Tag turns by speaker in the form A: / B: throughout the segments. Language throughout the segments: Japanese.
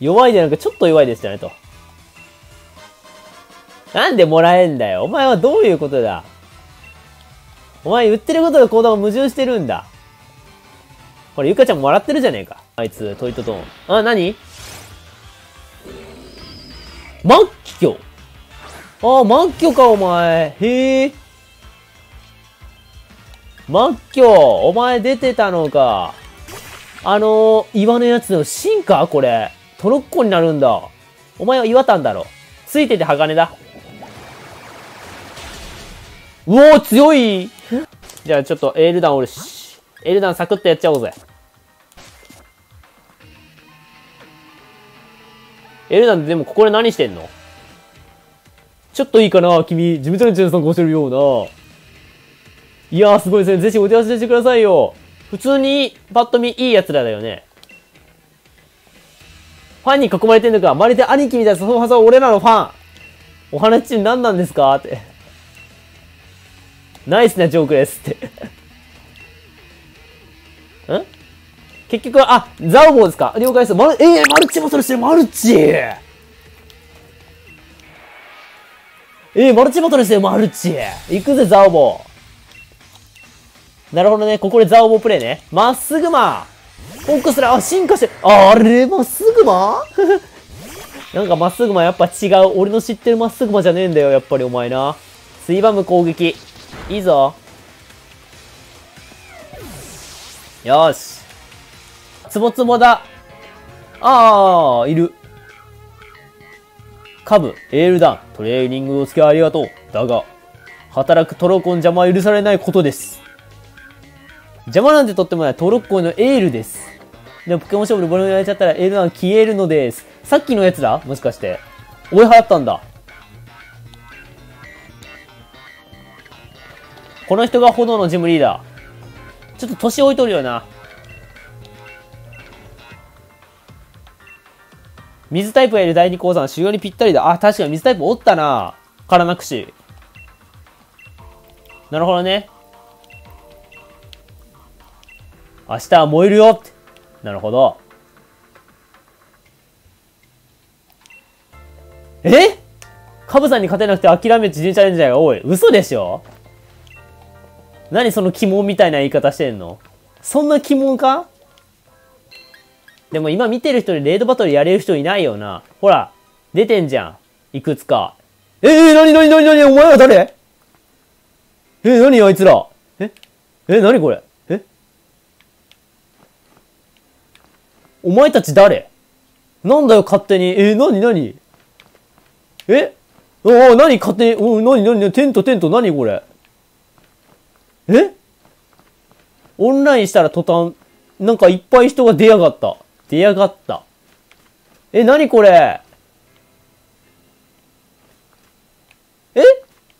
A: 弱いでなんかちょっと弱いですよね、と。なんでもらえんだよ。お前はどういうことだお前言ってることと行動が矛盾してるんだ。これ、ゆかちゃんもらってるじゃねえか。あいつ、トイトトーン。あ、なにマッキョああ、マッキョか、お前。へえ。マッキョお前出てたのか。あのー、岩のやつの進化？これ。トロッコになるんだ。お前は岩たんだろ。ついてて鋼だ。うおー、強いじゃあちょっとエールダンおるし。エールダンサクッとやっちゃおうぜ。エールダンでもここで何してんの？ちょっといいかな君、ジムチャレンジ参加してるような。いやーすごいですね。ぜひお手合わせしてくださいよ。普通に、パッと見いい奴らだよね。ファンに囲まれてんのかまるで兄貴みたいなそのはずは俺らのファン。お話何なんですか？って。ナイスなジョークですってん結局は、あ、ザオボーですか？了解です。マル、えー、マルチもそれしてる、マルチえー、マルチバトルしてる、マルチ行くぜ、ザオボー。なるほどね。ここでザオボープレイね。まっすぐまフォークスラー、あ、進化して。あ、れまっすぐま？なんかまっすぐまやっぱ違う。俺の知ってるまっすぐまじゃねえんだよ、やっぱりお前な。スイバム攻撃。いいぞ。よし。つぼつぼだ。ああ、いる。カブ、エールダン、トレーニングをつけありがとう。だが、働くトロコン邪魔は許されないことです。邪魔なんてとってもないトロッコのエールです。でもポケモン勝負でボロボロやれちゃったらエールダン消えるのです。さっきのやつだもしかして。追い払ったんだ。この人が炎のジムリーダー。ちょっと年置いとるよな。水タイプがいる第二鉱山、修行にぴったりだ。あ、確かに水タイプおったな。カラナクシ。なるほどね。明日は燃えるよって。なるほど。え？カブさんに勝てなくて諦めて自転チャレンジャーが多い。嘘でしょ？何その鬼門みたいな言い方してんの？そんな鬼門か？でも今見てる人でレードバトルやれる人いないよな。ほら、出てんじゃん。いくつか。えー、なになになになにお前は誰？えー、なにあいつら？え？え、なにこれえお前たち誰？なんだよ、勝手に。えー、なになにえ？おお、なに勝手に？おなになにテントテント、なにこれ？え？オンラインしたら途端、なんかいっぱい人が出やがった。出やがった。え、なにこれ？え？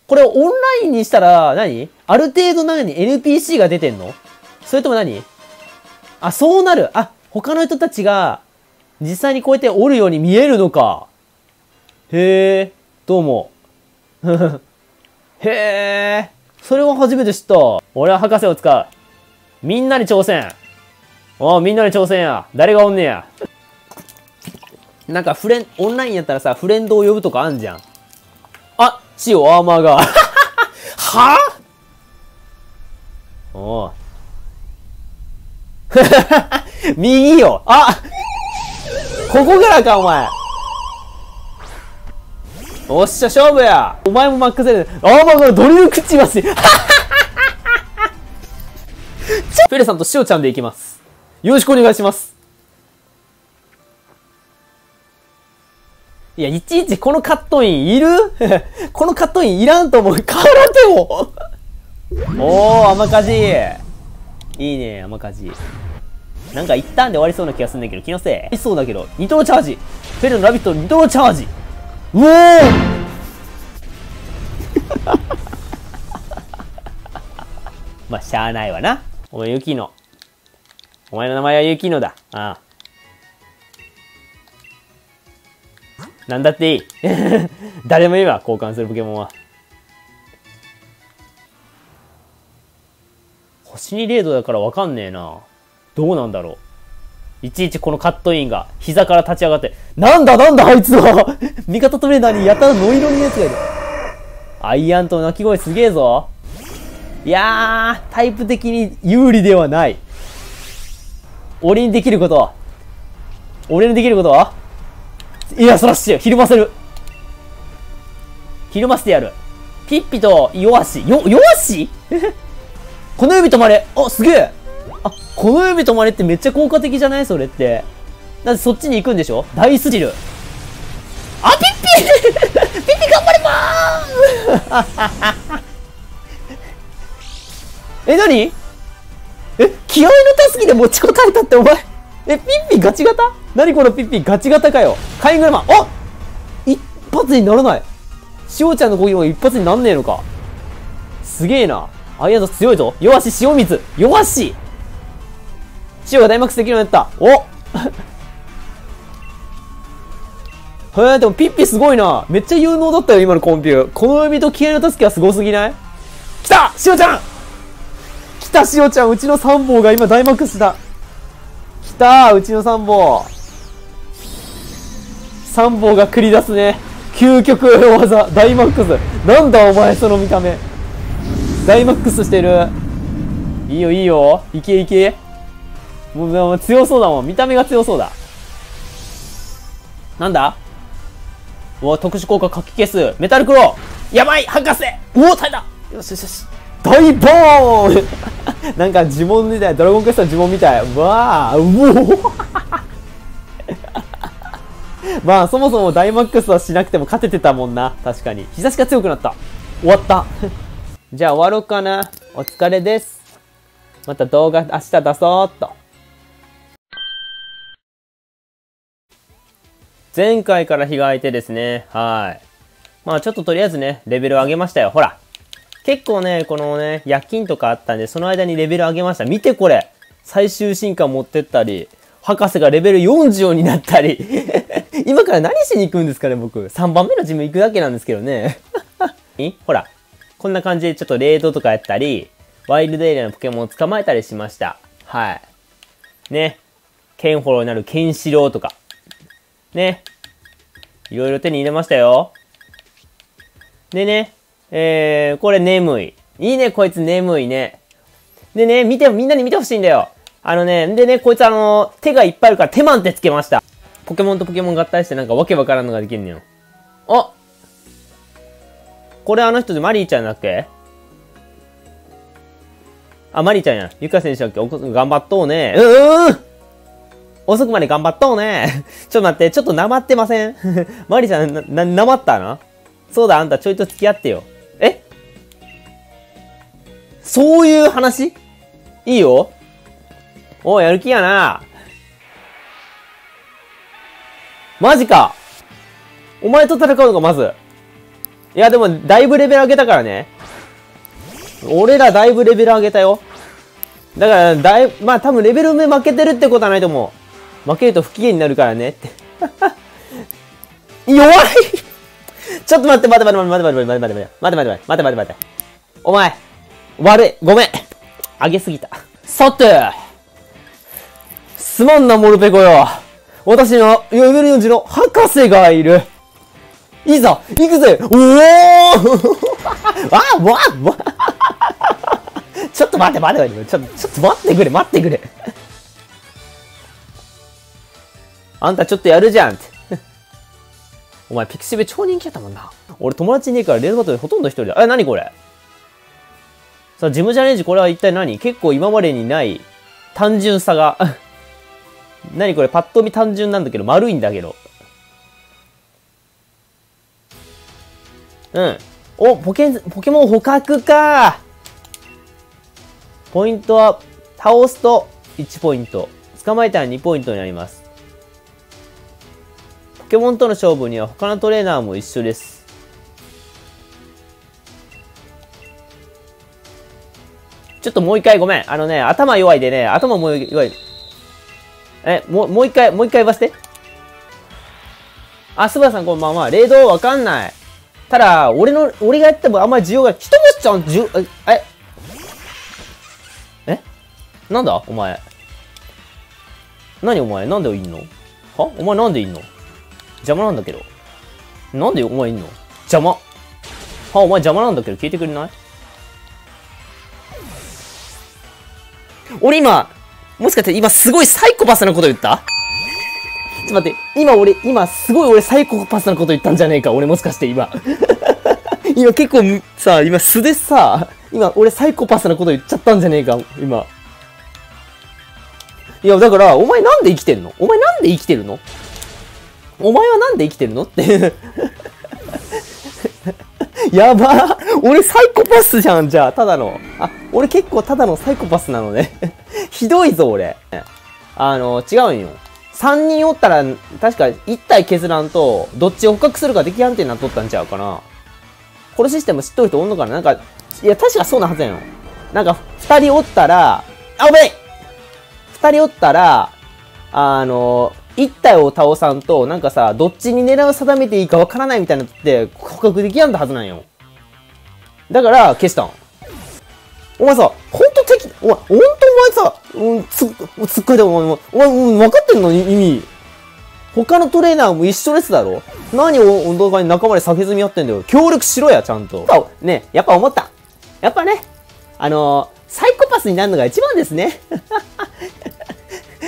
A: これオンラインにしたら何？ある程度何 ?NPC が出てんの？それとも何？あ、そうなる。あ、他の人たちが実際にこうやっておるように見えるのか。へえ、どうも。へえ。それは初めて知った。俺は博士を使う。みんなに挑戦。おみんなに挑戦や。誰がおんねや。なんかフレン、オンラインやったらさ、フレンドを呼ぶとかあんじゃん。あ、死をアーマーが。はぁ？おう。右よ。あここからか、お前。おっしゃ、勝負やお前もマックスで、あーまがドリル食っちますよペレさんとしおちゃんでいきます。よろしくお願いします。いや、いちいちこのカットインいる？このカットインいらんと思う。空手もおー、甘かじいいね、甘かじなんか一旦で終わりそうな気がするんだけど、気のせい？いそうだけど、ニトロチャージフェルのラビットニトロチャージうお まあ、しゃあないわな。お前、ユキノ。お前の名前はユキノだ。ああ。なんだっていい？誰もいいわ、交換するポケモンは。星に0度だからわかんねえな。どうなんだろういちいちこのカットインが、膝から立ち上がって、なんだなんだあいつは 味方トレーナーにやたらノイローのやつがいる。アイアンと鳴き声すげえぞ。いやー、タイプ的に有利ではない。俺にできることは。俺にできることはいや、そらしてよ。ひるませる。ひるませてやる。ピッピと弱し。よ、弱し この指止まれ。あ、すげえ。この指止まれってめっちゃ効果的じゃない？それって。だってそっちに行くんでしょ？大スリル。あ、ピッピ ピッピ頑張ればー え、なにえ、気合のたすきで持ちこたえたってお前。え、ピッピガチ型？何このピッピガチ型かよ。火炎車。あ一発にならない。しおちゃんの攻撃も一発になんねえのか。すげえな。ありがとう、強いぞ。弱し、塩水。弱し。塩が大マックスできるようになった。お へえ、でもピッピすごいな。めっちゃ有能だったよ、今のコンピュー。この海と気合の助けはすごすぎない？来たしおちゃん来たしおちゃんうちの3本が今大マックスだ。来たうちの3本。3本が繰り出すね。究極の技、大マックス。なんだお前、その見た目。大マックスしてる。いいよ、いいよ。いけいけ。もう、強そうだもん。見た目が強そうだ。なんだ？うわ、特殊効果書き消す。メタルクロー。やばい博士うお、耐えたよしよしよし。大ボーン なんか呪文みたい。ドラゴンクエストの呪文みたい。うわー、うお まあ、そもそもダイマックスはしなくても勝ててたもんな。確かに。日差しが強くなった。終わった。じゃあ終わろうかな。お疲れです。また動画明日出そうっと。前回から日が空いてですね。はい。まあちょっととりあえずね、レベル上げましたよ。ほら。結構ね、このね、夜勤とかあったんで、その間にレベル上げました。見てこれ。最終進化持ってったり、博士がレベル40になったり 今から何しに行くんですかね、僕。3番目のジム行くだけなんですけどね。ほら。こんな感じでちょっとレードとかやったり、ワイルドエリアのポケモンを捕まえたりしました。はい。ね。ケンホロになるケンシロウとか。ね。いろいろ手に入れましたよ。でね。えー、これ眠い。いいね、こいつ眠いね。でね、見て、みんなに見てほしいんだよ。あのね、でね、こいつあの、手がいっぱいあるから手マンってつけました。ポケモンとポケモン合体してなんかわけわからんのができるのよ。あこれあの人でマリーちゃんだっけ？あ、マリーちゃんや。ゆか選手だっけ？頑張っとうね。うーん遅くまで頑張っとうね。ちょっと待って、ちょっとなまってません？マリちゃん、な、な、なまったな？そうだ、あんたちょいと付き合ってよ。え？そういう話？いいよおやる気やな。マジか。お前と戦うのか、まず？いや、でも、だいぶレベル上げたからね。俺らだいぶレベル上げたよ。だから、だい、まあ多分レベル目負けてるってことはないと思う。負けると不機嫌になるからねって。弱いちょっと待って待って待って待って待って待って待って待って待って待って待って待ってお前、悪い。ごめん。上げすぎた。さて、すまんな、モルペコよ。私のレベル4時の博士がいる。いざ、行くぜおおあわわちょっと待って待って待って、ちょっと、ちょっと待ってくれ、待ってくれ。あんたちょっとやるじゃんって。お前、ピクシブ超人気やったもんな。俺友達いねえからレールバトルほとんど一人だ。え、なにこれ？さあ、ジムチャレンジこれは一体何？結構今までにない単純さが 何これ？パッと見単純なんだけど、丸いんだけど。うん。お、ポケ、ポケモン捕獲かポイントは、倒すと1ポイント。捕まえたら2ポイントになります。ポケモンとの勝負には他のトレーナーも一緒です。ちょっともう一回ごめん。あのね、頭弱いでね、頭も弱い。え、もう、もう一回、もう一回言わせて。あ、すばさんこんばんは。霊道わかんない。ただ、俺の、俺がやってもあんまり需要が、ひともちゃん、じゅ、え、え？なんだ？お前。何お前？なんでいんの？は？お前なんでいんの？邪魔なんだけど。なんでお前いんの？邪魔。はお前邪魔なんだけど聞いてくれない？俺今、もしかして今すごいサイコパスなこと言った？ちょっと待って、今俺、今すごい俺サイコパスなこと言ったんじゃねえか？俺もしかして今。今結構さ、今素でさ、今俺サイコパスなこと言っちゃったんじゃねえか？今。いや、だから、お前なんで生きてんの？お前なんで生きてるの？お前はなんで生きてるの？って やば俺サイコパスじゃん、じゃあ、ただの。あ、俺結構ただのサイコパスなのね ひどいぞ、俺。あの、違うんよ。3人おったら、確か1体削らんと、どっちを捕獲するかできやんってなっとったんちゃうかな。このシステム知っとる人おんのかな？なんか、いや、確かそうなはずやん。なんか、2人おったら、あ、おめい !2 人おったら、あの、1体を倒さんと、なんかさ、どっちに狙いを定めていいかわからないみたいなって、捕獲できやんだはずなんよ。だから、消したん。お前さ、ほんと敵、お前、ほんとお前さ、うん、つ、つっかいでお前、お前、うん、分かってんの？意味。他のトレーナーも一緒ですだろ？何を運動会に仲間で酒積みやってんだよ。協力しろや、ちゃんと。ね、やっぱ思った。やっぱね、あのー、サイコパスになるのが一番ですね。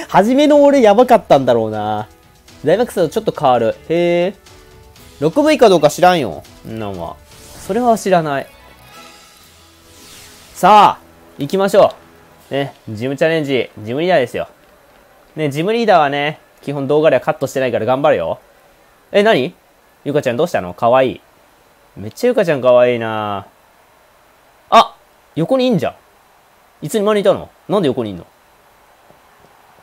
A: 初めの俺やばかったんだろうな。大学生とちょっと変わる。へえ。6V かどうか知らんよ。んなんは。それは知らない。さあ、行きましょう。ね、ジムチャレンジ、ジムリーダーですよ。ね、ジムリーダーはね、基本動画ではカットしてないから頑張るよ。え、何？ゆかちゃんどうしたの？かわいい。めっちゃゆかちゃんかわいいなあ横にいんじゃん。いつに間にいたの？なんで横にいんの？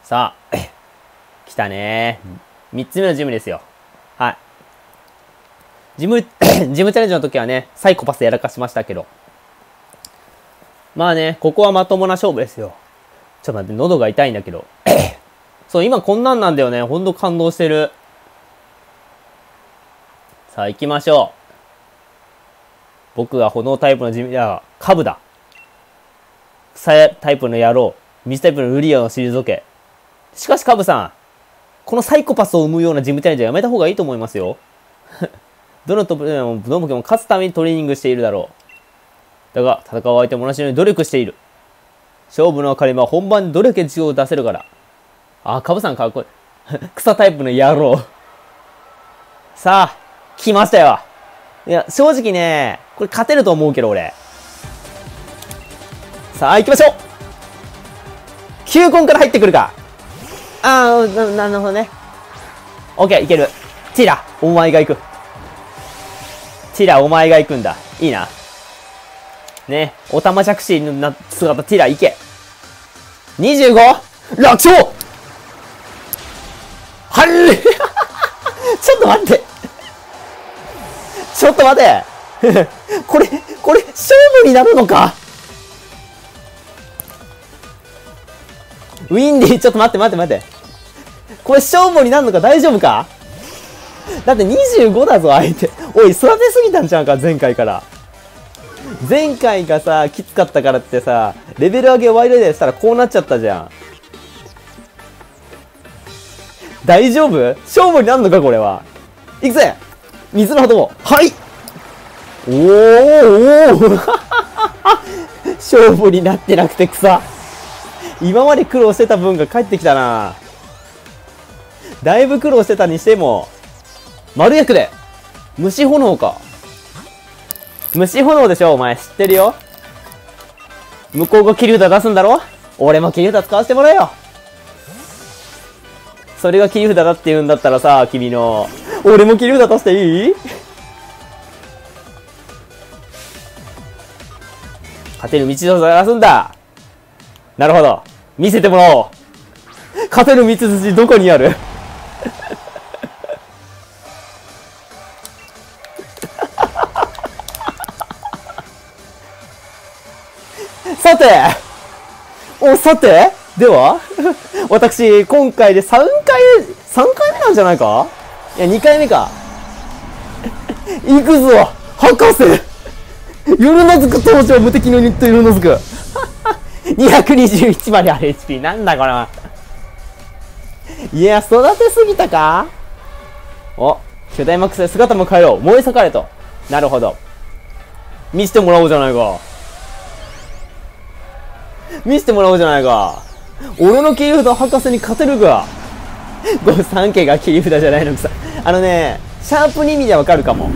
A: さあ、来たね三つ目のジムですよ。はい。ジム、ジムチャレンジの時はね、サイコパスやらかしましたけど。まあね、ここはまともな勝負ですよ。ちょっと待って、喉が痛いんだけど。そう、今こんなんなんだよね。ほんと感動してる。さあ、行きましょう。僕が炎タイプの地味だ。カブだ。草タイプの野郎。水タイプのルリアを退け。しかしカブさん。このサイコパスを生むようなジムチャレンジはやめた方がいいと思いますよ。どのトップでも、どのポケも勝つためにトレーニングしているだろう。だが、戦う相手も同じように努力している。勝負の分かりは本番にどれだけ血を出せるから。あ、カブさんかっこいい。草タイプの野郎。さあ、来ましたよ。いや、正直ね、これ勝てると思うけど、俺。さあ、行きましょう球根から入ってくるか。あー、な、るほどね。オッケー、いける。ティラ、お前が行く。ティラ、お前が行くんだ。いいな。ね、おたまじゃくしの姿、ティラ、行け。25! 楽勝はれ ちょっと待ってちょっと待って これ、これ、勝負になるのか？ウィンディー、ちょっと待って待って待って。これ勝負になるのか大丈夫か？だって25だぞ、相手。おい、育てすぎたんちゃうか、前回から。前回がさ、きつかったからってさ、レベル上げワイルドでしたらこうなっちゃったじゃん。大丈夫？勝負になるのかこれは？いくぜ！水の波動はい！おーおー。勝負になってなくて草今まで苦労してた分が帰ってきたな。だいぶ苦労してたにしても、丸役で虫炎か。虫炎でしょお前知ってるよ向こうが切り札出すんだろ？俺も切り札使わせてもらえよそれが切り札だって言うんだったらさ、君の。俺も切り札出していい？勝てる道を探すんだなるほど。見せてもらおう勝てる道筋どこにある？さてお、さてでは私、今回で3回、3回目なんじゃないか？いや、2回目か。行くぞ博士夜のずく登場無敵のニット夜のずく221まである HP。なんだこれいや、育てすぎたか？お、巨大マックスで姿も変えろ。燃え盛れと。なるほど。見せてもらおうじゃないか。見せてもらおうじゃないか。俺の切り札博士に勝てるか。これ3家が切り札じゃないのくさ。あのね、シャープに意味でわかるかも。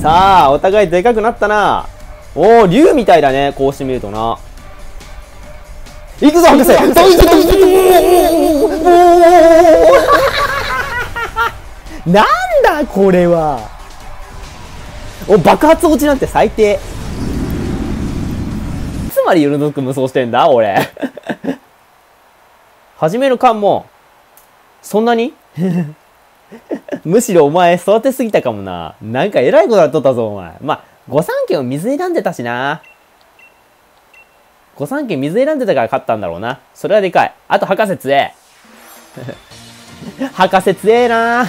A: さあ、お互いでかくなったな。おお、竜みたいだね。こうしてみるとな。行くぞ、博士なんだ、これは。お、爆発落ちなんて最低。まり、ヨルノック無双してんだ、俺。始める間も、そんなに？むしろお前育てすぎたかもな。なんか偉いことやっとったぞ、お前。まあ、御三家を水選んでたしな。御三家水選んでたから勝ったんだろうな。それはでかい。あと博士強え。博士強えな